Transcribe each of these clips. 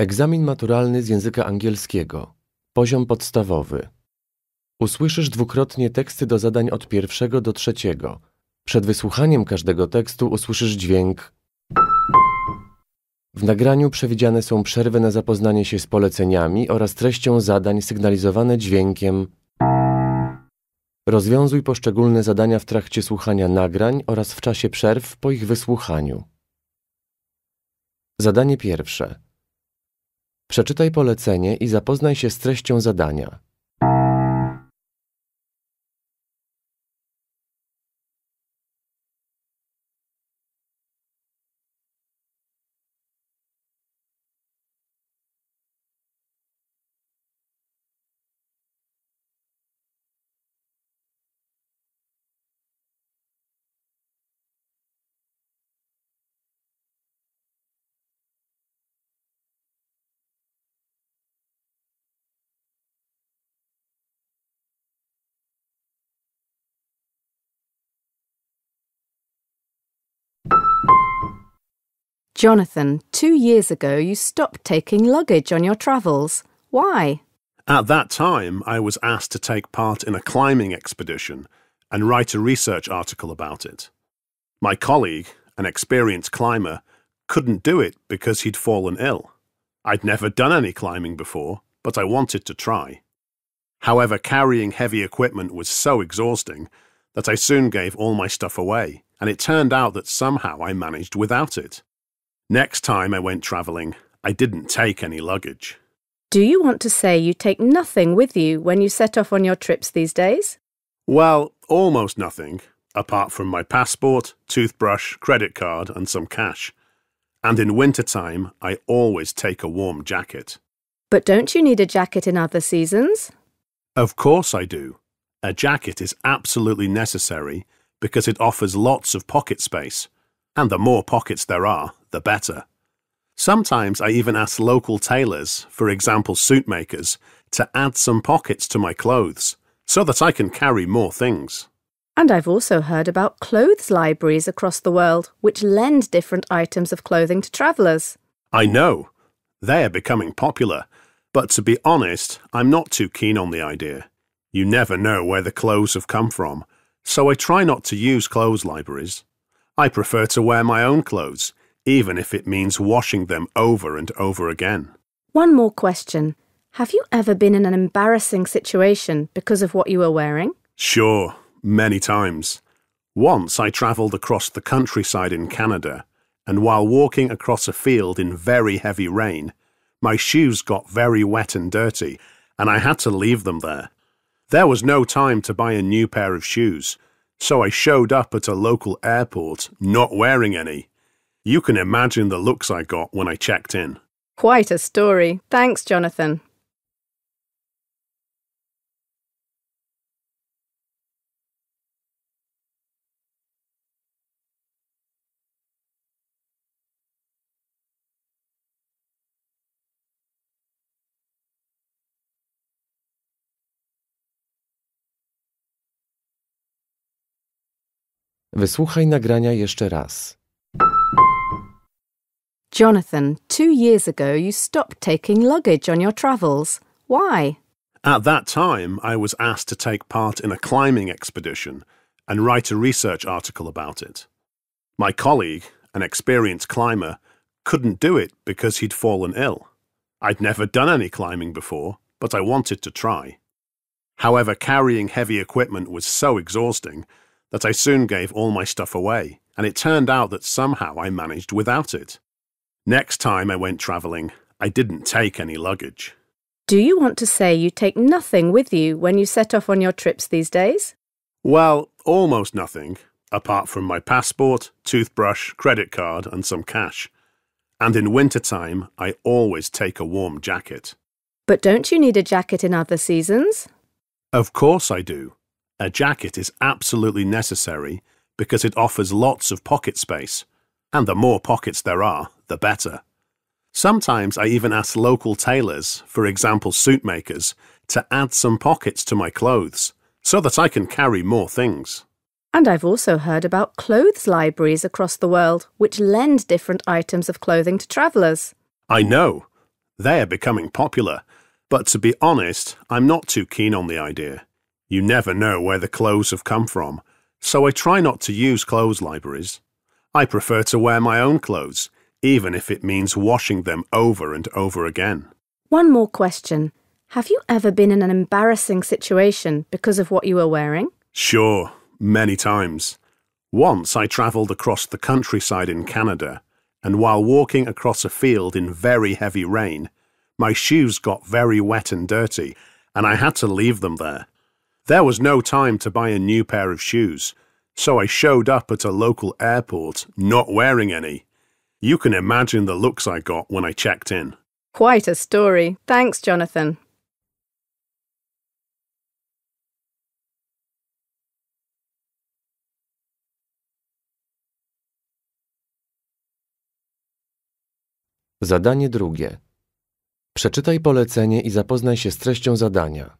Egzamin maturalny z języka angielskiego. Poziom podstawowy. Usłyszysz dwukrotnie teksty do zadań od pierwszego do trzeciego. Przed wysłuchaniem każdego tekstu usłyszysz dźwięk. W nagraniu przewidziane są przerwy na zapoznanie się z poleceniami oraz treścią zadań sygnalizowane dźwiękiem. Rozwiązuj poszczególne zadania w trakcie słuchania nagrań oraz w czasie przerw po ich wysłuchaniu. Zadanie pierwsze. Przeczytaj polecenie i zapoznaj się z treścią zadania. Jonathan, two years ago you stopped taking luggage on your travels. Why? At that time, I was asked to take part in a climbing expedition and write a research article about it. My colleague, an experienced climber, couldn't do it because he'd fallen ill. I'd never done any climbing before, but I wanted to try. However, carrying heavy equipment was so exhausting that I soon gave all my stuff away, and it turned out that somehow I managed without it. Next time I went travelling, I didn't take any luggage. Do you want to say you take nothing with you when you set off on your trips these days? Well, almost nothing, apart from my passport, toothbrush, credit card, and some cash. And in wintertime, I always take a warm jacket. But don't you need a jacket in other seasons? Of course I do. A jacket is absolutely necessary because it offers lots of pocket space, and the more pockets there are, the better. Sometimes I even ask local tailors, for example suit makers, to add some pockets to my clothes so that I can carry more things. And I've also heard about clothes libraries across the world which lend different items of clothing to travellers. I know. They are becoming popular. But to be honest, I'm not too keen on the idea. You never know where the clothes have come from, so I try not to use clothes libraries. I prefer to wear my own clothes, even if it means washing them over and over again. One more question. Have you ever been in an embarrassing situation because of what you were wearing? Sure, many times. Once I travelled across the countryside in Canada, and while walking across a field in very heavy rain, my shoes got very wet and dirty, and I had to leave them there. There was no time to buy a new pair of shoes, so I showed up at a local airport not wearing any. You can imagine the looks I got when I checked in. Quite a story. Thanks, Jonathan. Wysłuchaj nagrania jeszcze raz. Jonathan, two years ago you stopped taking luggage on your travels. Why? At that time, I was asked to take part in a climbing expedition and write a research article about it. My colleague, an experienced climber, couldn't do it because he'd fallen ill. I'd never done any climbing before, but I wanted to try. However, carrying heavy equipment was so exhausting that I soon gave all my stuff away, and it turned out that somehow I managed without it. Next time I went travelling, I didn't take any luggage. Do you want to say you take nothing with you when you set off on your trips these days? Well, almost nothing, apart from my passport, toothbrush, credit card, and some cash. And in wintertime, I always take a warm jacket. But don't you need a jacket in other seasons? Of course I do. A jacket is absolutely necessary because it offers lots of pocket space, and the more pockets there are, the better. Sometimes I even ask local tailors, for example suit makers, to add some pockets to my clothes so that I can carry more things. And I've also heard about clothes libraries across the world which lend different items of clothing to travellers. I know. They're becoming popular, but to be honest, I'm not too keen on the idea. You never know where the clothes have come from, so I try not to use clothes libraries. I prefer to wear my own clothes, even if it means washing them over and over again. One more question. Have you ever been in an embarrassing situation because of what you were wearing? Sure, many times. Once I travelled across the countryside in Canada, and while walking across a field in very heavy rain, my shoes got very wet and dirty, and I had to leave them there. There was no time to buy a new pair of shoes, so I showed up at a local airport not wearing any. You can imagine the looks I got when I checked in. Quite a story. Thanks, Jonathan. Zadanie drugie. Przeczytaj polecenie i zapoznaj się z treścią zadania.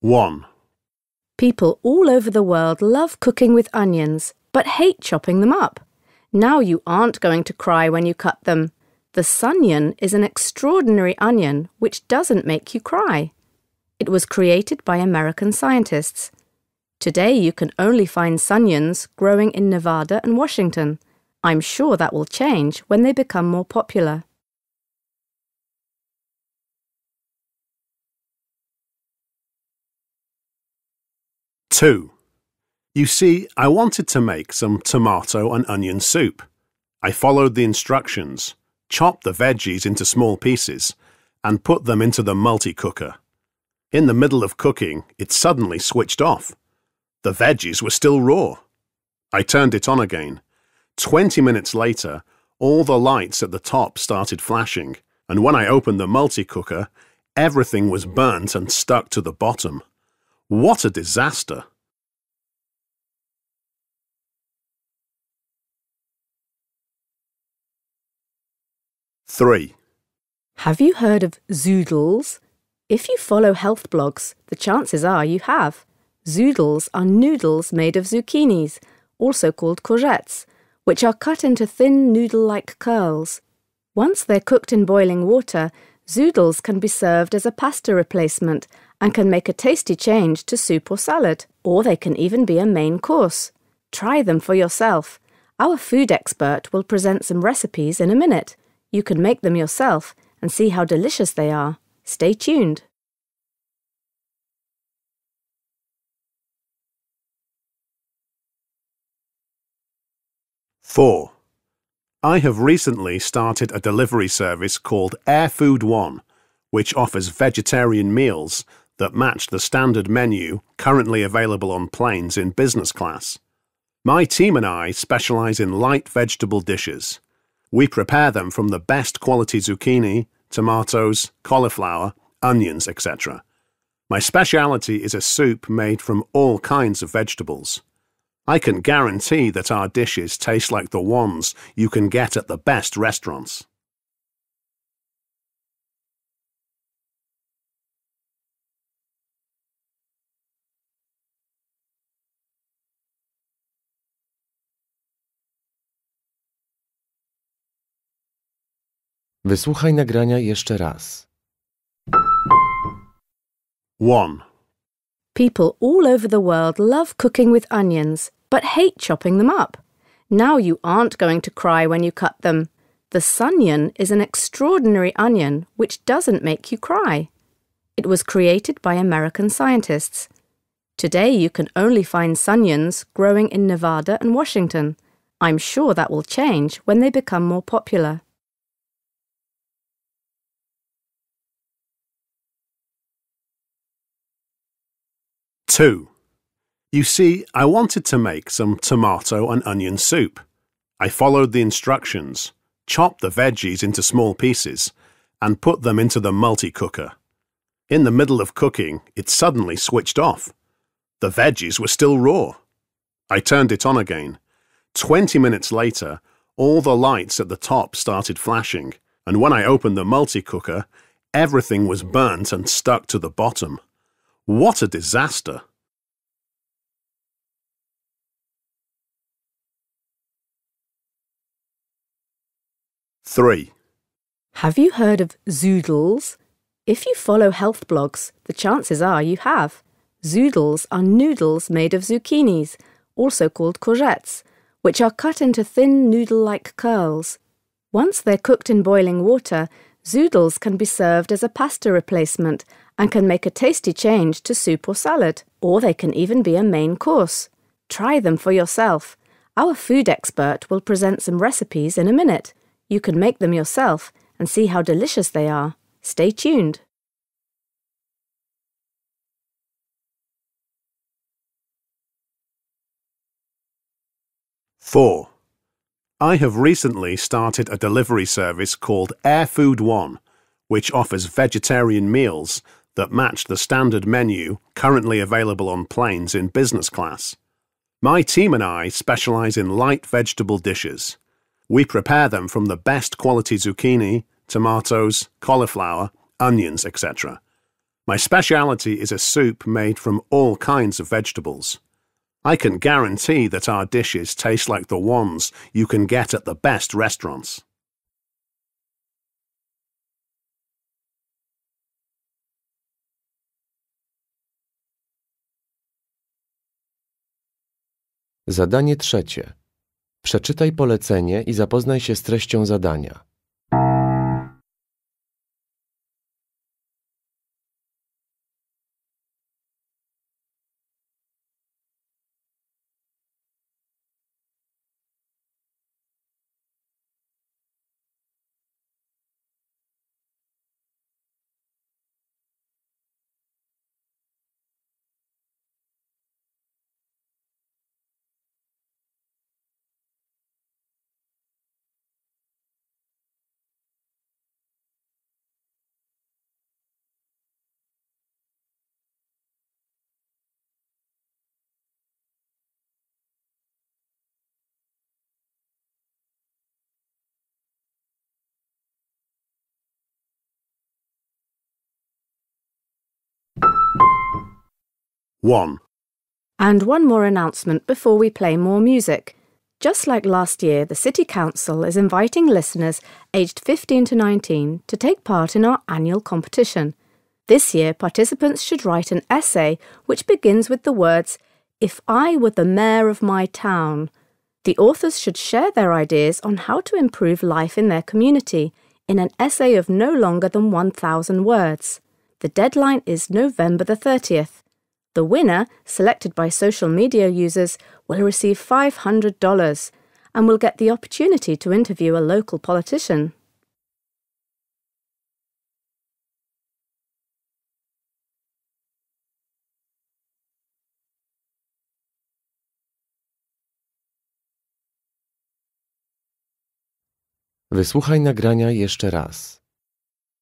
One. People all over the world love cooking with onions, but hate chopping them up. Now you aren't going to cry when you cut them. The Sunion is an extraordinary onion which doesn't make you cry. It was created by American scientists. Today you can only find Sunions growing in Nevada and Washington. I'm sure that will change when they become more popular. 2. You see, I wanted to make some tomato and onion soup. I followed the instructions, chopped the veggies into small pieces, and put them into the multi-cooker. In the middle of cooking, it suddenly switched off. The veggies were still raw. I turned it on again. Twenty minutes later, all the lights at the top started flashing, and when I opened the multi-cooker, everything was burnt and stuck to the bottom. What a disaster! Three. Have you heard of zoodles? If you follow health blogs, the chances are you have. Zoodles are noodles made of zucchinis, also called courgettes, which are cut into thin noodle-like curls. Once they're cooked in boiling water, zoodles can be served as a pasta replacement and can make a tasty change to soup or salad, or they can even be a main course. Try them for yourself. Our food expert will present some recipes in a minute. You can make them yourself and see how delicious they are. Stay tuned. Four. I have recently started a delivery service called Air Food One, which offers vegetarian meals that match the standard menu currently available on planes in business class. My team and I specialize in light vegetable dishes. We prepare them from the best quality zucchini, tomatoes, cauliflower, onions, etc. My speciality is a soup made from all kinds of vegetables. I can guarantee that our dishes taste like the ones you can get at the best restaurants. Wysłuchaj nagrania jeszcze raz. 1. People all over the world love cooking with onions, but hate chopping them up. Now you aren't going to cry when you cut them. The Sunion is an extraordinary onion which doesn't make you cry. It was created by American scientists. Today you can only find Sunions growing in Nevada and Washington. I'm sure that will change when they become more popular. 2. You see, I wanted to make some tomato and onion soup. I followed the instructions, chopped the veggies into small pieces, and put them into the multi cooker. In the middle of cooking, it suddenly switched off. The veggies were still raw. I turned it on again. Twenty minutes later, all the lights at the top started flashing, and when I opened the multi cooker, everything was burnt and stuck to the bottom. What a disaster! Three. Have you heard of zoodles? If you follow health blogs, the chances are you have. Zoodles are noodles made of zucchinis, also called courgettes, which are cut into thin noodle like curls. Once they're cooked in boiling water, zoodles can be served as a pasta replacement and can make a tasty change to soup or salad, or they can even be a main course. Try them for yourself. Our food expert will present some recipes in a minute. You can make them yourself and see how delicious they are. Stay tuned. Four. I have recently started a delivery service called Air Food One, which offers vegetarian meals that match the standard menu currently available on planes in business class. My team and I specialize in light vegetable dishes. We prepare them from the best quality zucchini, tomatoes, cauliflower, onions, etc. My speciality is a soup made from all kinds of vegetables. I can guarantee that our dishes taste like the ones you can get at the best restaurants. Zadanie trzecie. Przeczytaj polecenie i zapoznaj się z treścią zadania. One. And one more announcement before we play more music. Just like last year, the City Council is inviting listeners aged 15 to 19 to take part in our annual competition. This year, participants should write an essay which begins with the words, If I were the mayor of my town. The authors should share their ideas on how to improve life in their community in an essay of no longer than 1,000 words. The deadline is November the 30th. The winner, selected by social media users, will receive $500 and will get the opportunity to interview a local politician. Wysłuchaj nagrania jeszcze raz.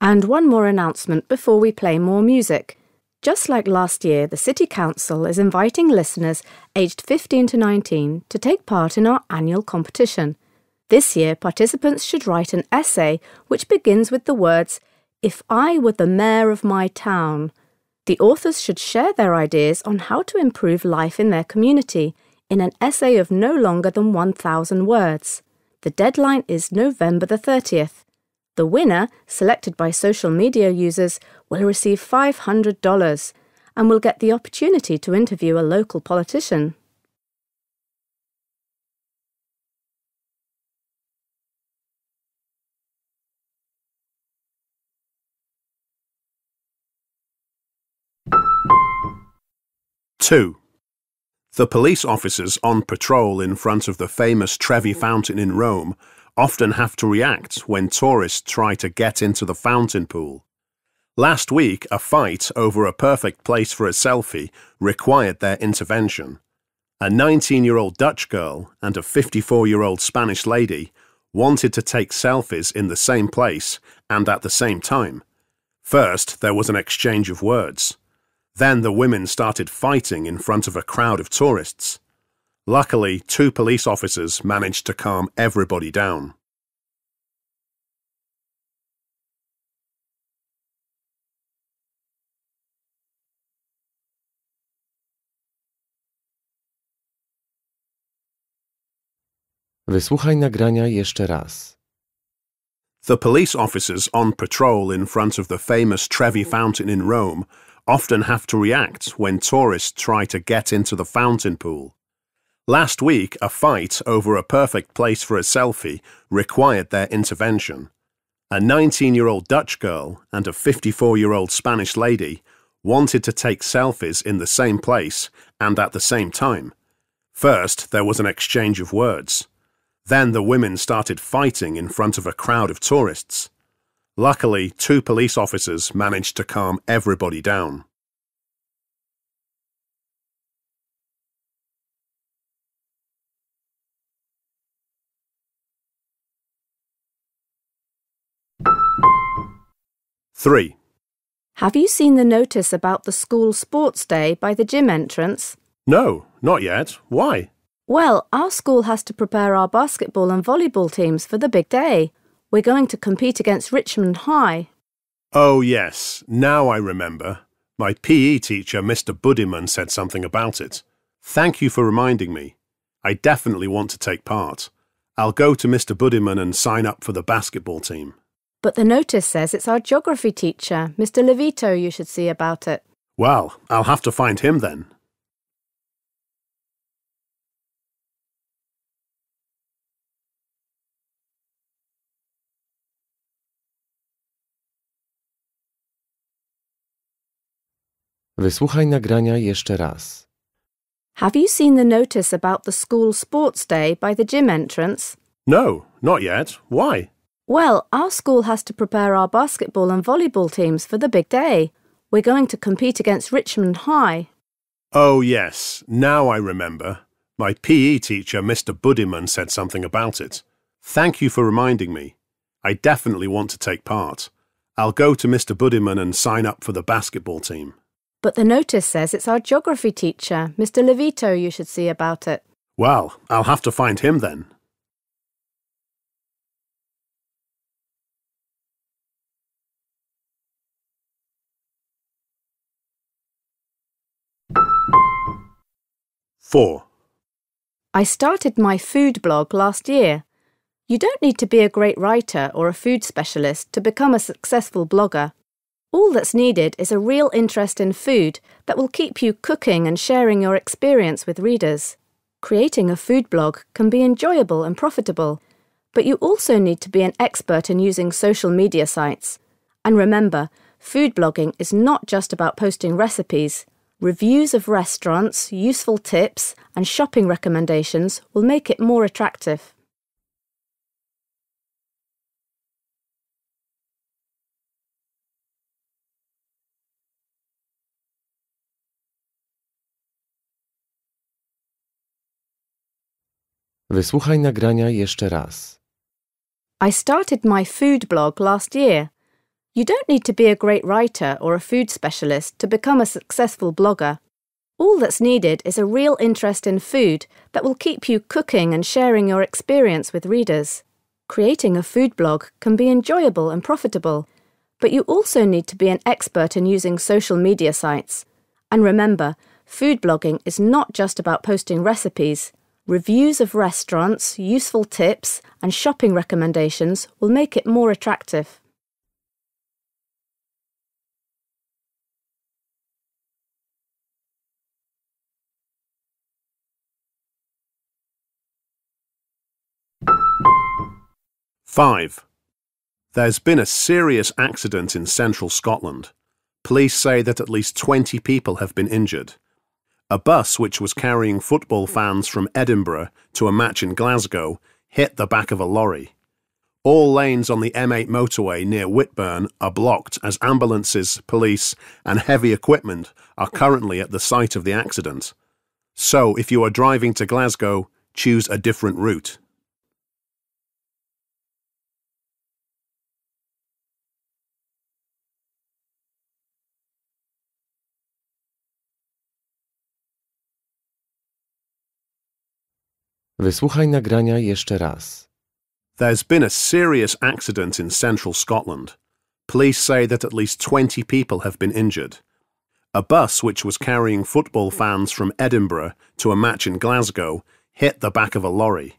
And one more announcement before we play more music. Just like last year, the City Council is inviting listeners aged 15 to 19 to take part in our annual competition. This year, participants should write an essay which begins with the words, If I were the mayor of my town. The authors should share their ideas on how to improve life in their community in an essay of no longer than 1,000 words. The deadline is November the 30th. The winner, selected by social media users, will receive $500 and will get the opportunity to interview a local politician. Two. The police officers on patrol in front of the famous Trevi Fountain in Rome often have to react when tourists try to get into the fountain pool. Last week, a fight over a perfect place for a selfie required their intervention. A 19 year old Dutch girl and a 54 year old Spanish lady wanted to take selfies in the same place and at the same time. First, there was an exchange of words. Then the women started fighting in front of a crowd of tourists. Luckily, two police officers managed to calm everybody down. Wysłuchaj nagrania jeszcze raz. The police officers on patrol in front of the famous Trevi Fountain in Rome often have to react when tourists try to get into the fountain pool. Last week, a fight over a perfect place for a selfie required their intervention. A 19 year old Dutch girl and a 54 year old Spanish lady wanted to take selfies in the same place and at the same time. First, there was an exchange of words. Then the women started fighting in front of a crowd of tourists. Luckily, two police officers managed to calm everybody down. Three. Have you seen the notice about the school sports day by the gym entrance? No, not yet. Why? Well, our school has to prepare our basketball and volleyball teams for the big day. We're going to compete against Richmond High. Oh, yes. Now I remember. My PE teacher, Mr. Buddiman, said something about it. Thank you for reminding me. I definitely want to take part. I'll go to Mr. Buddiman and sign up for the basketball team. But the notice says it's our geography teacher, Mr. Levito, you should see about it. Well, I'll have to find him then. Wysłuchaj nagrania jeszcze raz. Have you seen the notice about the school sports day by the gym entrance? No, not yet. Why? Well, our school has to prepare our basketball and volleyball teams for the big day. We're going to compete against Richmond High. Oh, yes. Now I remember. My PE teacher, Mr. Buddiman, said something about it. Thank you for reminding me. I definitely want to take part. I'll go to Mr. Buddiman and sign up for the basketball team. But the notice says it's our geography teacher, Mr. Levito, you should see about it. Well, I'll have to find him then. Four. I started my food blog last year. You don't need to be a great writer or a food specialist to become a successful blogger. All that's needed is a real interest in food that will keep you cooking and sharing your experience with readers. Creating a food blog can be enjoyable and profitable, but you also need to be an expert in using social media sites. And remember, food blogging is not just about posting recipes. Reviews of restaurants, useful tips, and shopping recommendations will make it more attractive. Wysłuchaj nagrania jeszcze raz. I started my food blog last year. You don't need to be a great writer or a food specialist to become a successful blogger. All that's needed is a real interest in food that will keep you cooking and sharing your experience with readers. Creating a food blog can be enjoyable and profitable, but you also need to be an expert in using social media sites. And remember, food blogging is not just about posting recipes. Reviews of restaurants, useful tips, and shopping recommendations will make it more attractive. Five. There's been a serious accident in central Scotland. Police say that at least 20 people have been injured. A bus which was carrying football fans from Edinburgh to a match in Glasgow hit the back of a lorry. All lanes on the M8 motorway near Whitburn are blocked as ambulances, police, and heavy equipment are currently at the site of the accident. So, if you are driving to Glasgow, choose a different route. Wysłuchaj nagrania jeszcze raz. There's been a serious accident in central Scotland. Police say that at least 20 people have been injured. A bus which was carrying football fans from Edinburgh to a match in Glasgow hit the back of a lorry.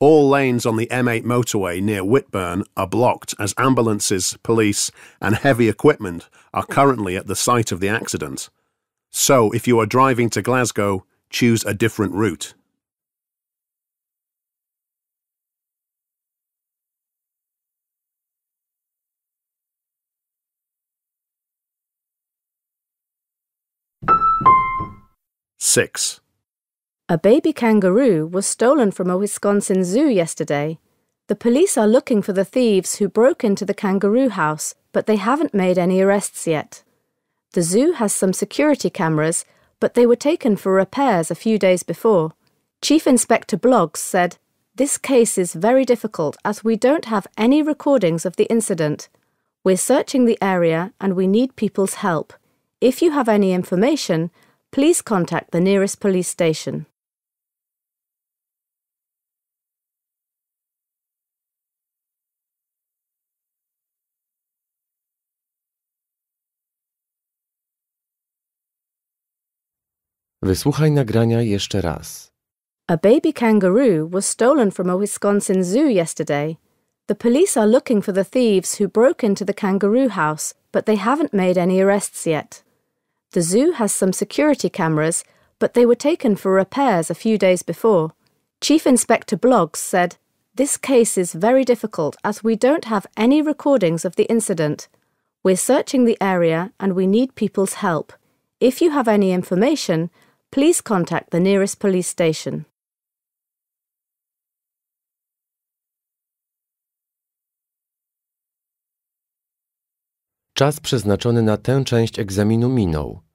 All lanes on the M8 motorway near Whitburn are blocked as ambulances, police, and heavy equipment are currently at the site of the accident. So, if you are driving to Glasgow, choose a different route. Six. A baby kangaroo was stolen from a Wisconsin zoo yesterday. The police are looking for the thieves who broke into the kangaroo house, but they haven't made any arrests yet. The zoo has some security cameras, but they were taken for repairs a few days before. Chief Inspector Bloggs said, This case is very difficult as we don't have any recordings of the incident. We're searching the area and we need people's help. If you have any information, please contact the nearest police station. Wysłuchaj nagrania jeszcze raz. A baby kangaroo was stolen from a Wisconsin zoo yesterday. The police are looking for the thieves who broke into the kangaroo house, but they haven't made any arrests yet. The zoo has some security cameras, but they were taken for repairs a few days before. Chief Inspector Bloggs said, This case is very difficult as we don't have any recordings of the incident. We're searching the area and we need people's help. If you have any information, please contact the nearest police station. Czas przeznaczony na tę część egzaminu minął.